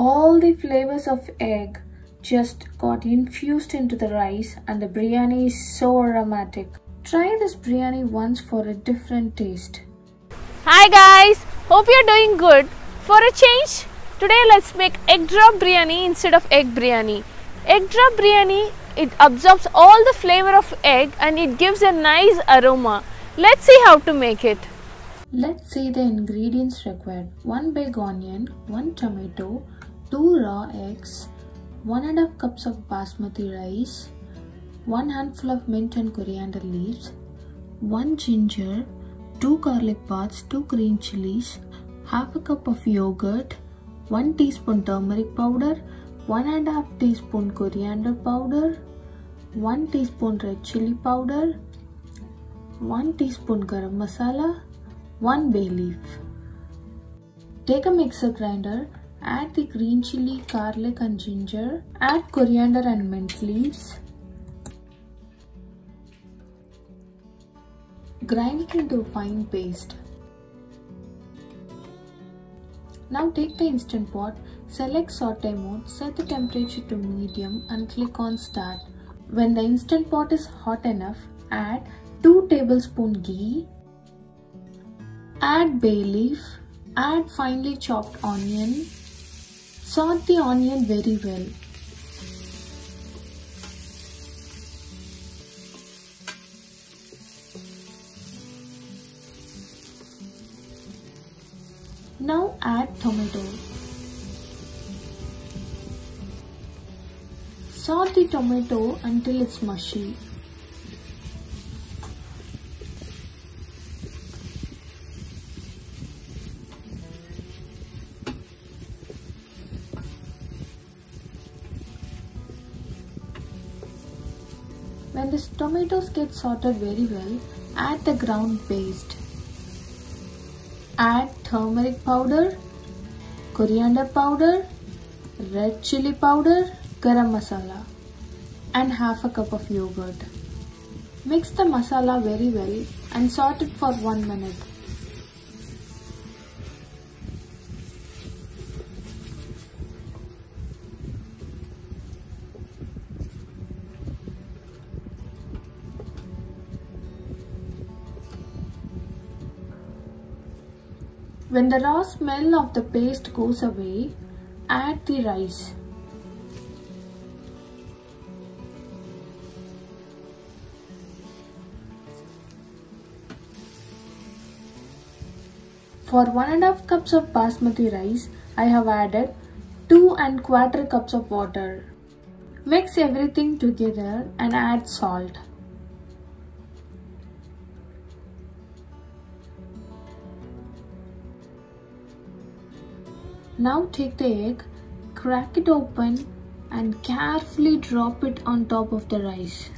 All the flavors of egg just got infused into the rice and the biryani is so aromatic. Try this biryani once for a different taste. Hi guys, hope you're doing good. For a change, today let's make egg drop biryani instead of egg biryani. Egg drop biryani, it absorbs all the flavor of egg and it gives a nice aroma. Let's see how to make it. Let's see the ingredients required. 1 big onion, 1 tomato, 2 raw eggs, 1 and a half cups of basmati rice, 1 handful of mint and coriander leaves, 1 ginger, 2 garlic buds, 2 green chilies, half a cup of yogurt, 1 teaspoon turmeric powder, 1 and a half teaspoon coriander powder, 1 teaspoon red chili powder, 1 teaspoon garam masala, 1 bay leaf. Take a mixer grinder, add the green chili, garlic and ginger, add coriander and mint leaves. Grind it into a fine paste. Now take the instant pot, select saute mode, set the temperature to medium and click on start. When the instant pot is hot enough, add 2 tablespoon ghee, add bay leaf, add finely chopped onion, saute the onion very well. Now add tomato. Saute the tomato until it's mushy. When the tomatoes get sauteed very well, add the ground paste. Add turmeric powder, coriander powder, red chili powder, garam masala and half a cup of yogurt. Mix the masala very well and saute it for 1 minute. When the raw smell of the paste goes away, add the rice. For 1 and a half cups of basmati rice, I have added 2 and quarter cups of water. Mix everything together and add salt. Now take the egg, crack it open and carefully drop it on top of the rice.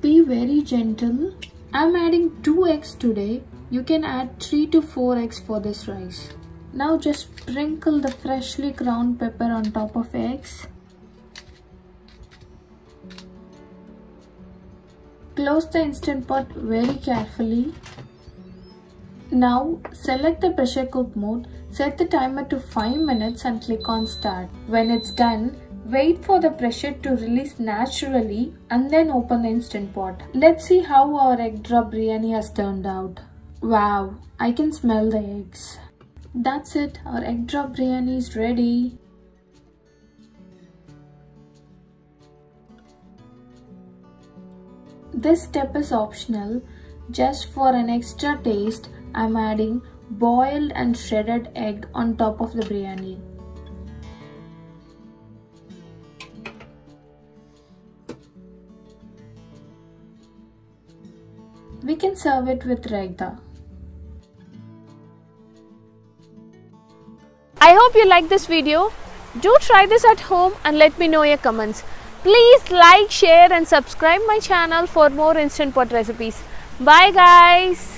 Be very gentle. I'm adding 2 eggs today. You can add 3 to 4 eggs for this rice. Now just sprinkle the freshly ground pepper on top of eggs. Close the instant pot very carefully. Now select the pressure cook mode, set the timer to 5 minutes and click on start. When it's done, wait for the pressure to release naturally and then open the instant pot. Let's see how our egg drop biryani has turned out. Wow, I can smell the eggs. That's it, our egg drop biryani is ready. This step is optional. Just for an extra taste, I'm adding boiled and shredded egg on top of the biryani. We can serve it with raita. I hope you like this video. Do try this at home and let me know your comments. Please like, share and subscribe my channel for more instant pot recipes. Bye guys.